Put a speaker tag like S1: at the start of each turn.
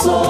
S1: 있어. 이 별게